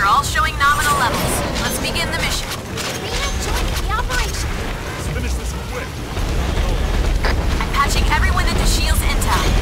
are all showing nominal levels. Let's begin the mission. Rena joined the operation. Let's finish this quick. I'm patching everyone into Shield's intel.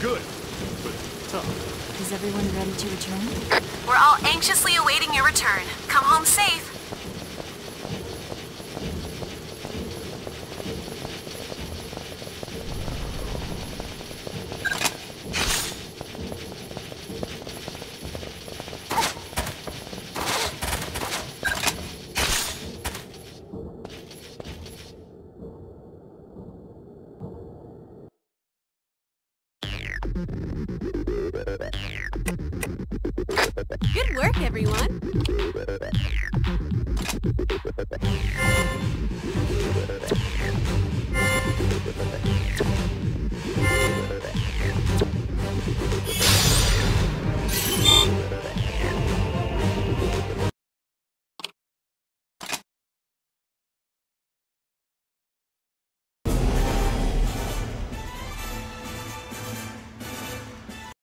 Good, but tough. Is everyone ready to return? We're all anxiously awaiting your return. Come home safe. Good work, everyone.